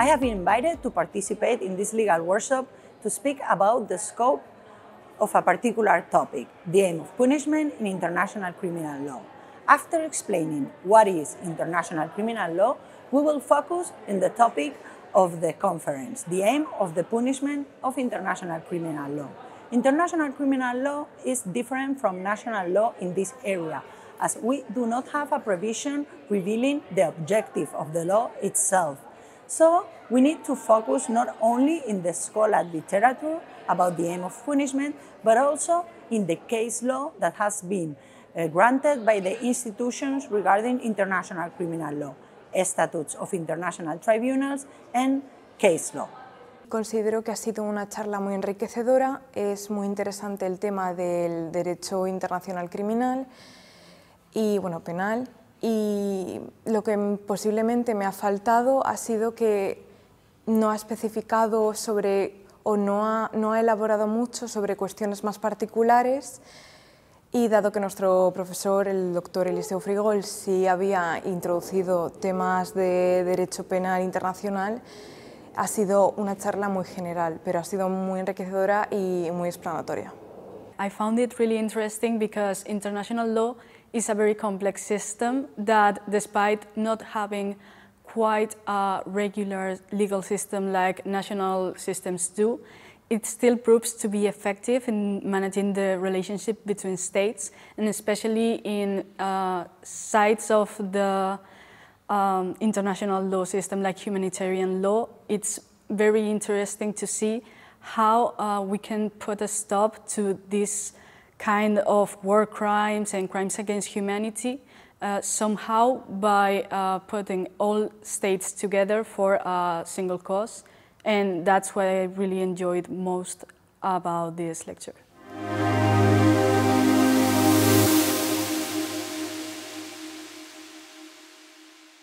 I have been invited to participate in this legal workshop to speak about the scope of a particular topic, the aim of punishment in international criminal law. After explaining what is international criminal law, we will focus in the topic of the conference, the aim of the punishment of international criminal law. International criminal law is different from national law in this area, as we do not have a provision revealing the objective of the law itself. So we need to focus not only in the scholar literature about the aim of punishment, but also in the case law that has been uh, granted by the institutions regarding international criminal law, statutes of international tribunals, and case law. Considero que ha sido una charla muy enriquecedora, es muy interesante el tema del derecho internacional criminal y bueno, penal y lo que posiblemente me ha faltado ha sido que no ha especificado sobre o no ha, no ha elaborado mucho sobre cuestiones más particulares y dado que nuestro profesor, el doctor Eliseo Frigol, sí había introducido temas de derecho penal internacional, ha sido una charla muy general, pero ha sido muy enriquecedora y muy explanatoria. I found it really interesting because international law is a very complex system that despite not having quite a regular legal system like national systems do, it still proves to be effective in managing the relationship between states and especially in uh, sides of the um, international law system like humanitarian law, it's very interesting to see how uh, we can put a stop to this kind of war crimes and crimes against humanity uh, somehow by uh, putting all states together for a single cause. And that's what I really enjoyed most about this lecture.